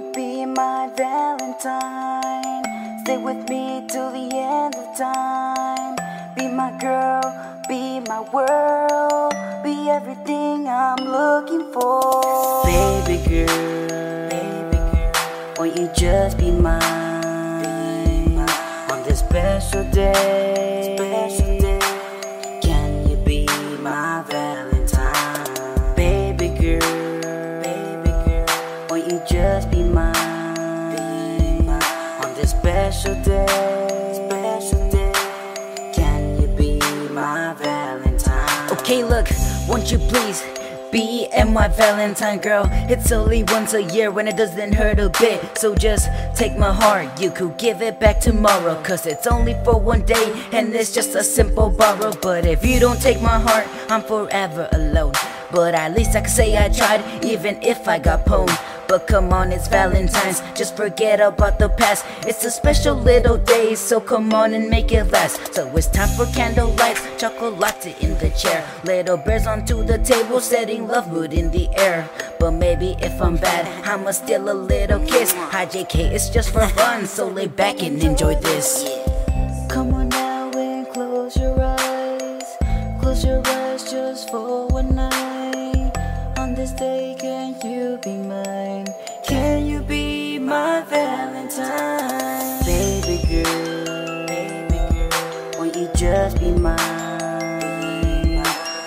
my Valentine. Stay with me till the end of time. Be my girl, be my world, be everything I'm looking for. Baby girl, baby girl, won't you just be mine on this special day? Okay, look, won't you please? Be and my Valentine girl. It's only once a year when it doesn't hurt a bit. So just take my heart, you could give it back tomorrow. Cause it's only for one day and it's just a simple borrow. But if you don't take my heart, I'm forever alone. But at least I can say I tried, even if I got pwned. But come on, it's Valentine's, just forget about the past. It's a special little day, so come on and make it last. So it's time for candle lights, chocolate in the chair. Little bears onto the table, setting love mood in the air. But maybe if I'm bad, I'ma steal a little kiss. Hi JK, it's just for fun, so lay back and enjoy this. Come on now and close your eyes. Close your eyes just for one night. On day, can you be mine? Can you be my Valentine? Baby girl, baby girl, won't you just be mine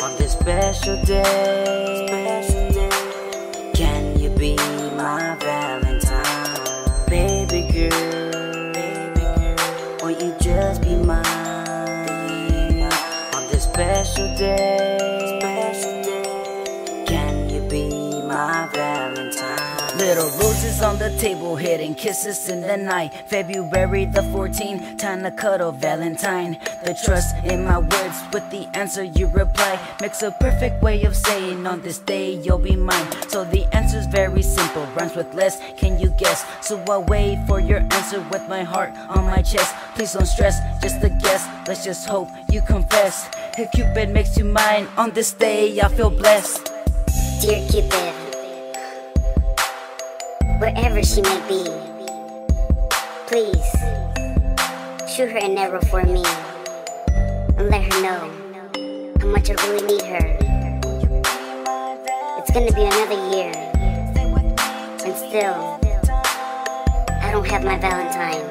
on this special day? Special day. Can you be my Valentine? Baby girl, you just be mine on this special day? Little roses on the table, hidden kisses in the night. February the 14th, time to cuddle Valentine. The trust in my words with the answer you reply makes a perfect way of saying on this day you'll be mine. So the answer's very simple, rhymes with less. Can you guess? So I'll wait for your answer with my heart on my chest. Please don't stress, just a guess. Let's just hope you confess. If Cupid makes you mine on this day, I feel blessed. Dear Cupid, wherever she may be, please shoot her an arrow for me and let her know how much I really need her. It's gonna be another year, and still, I don't have my Valentine.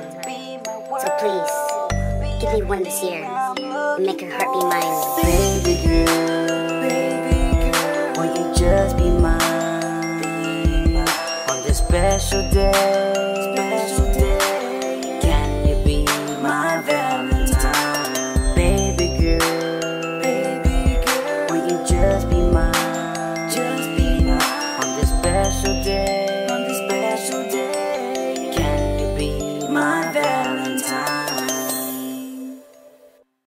So please, give me one this year and make her heart be mine. Special day?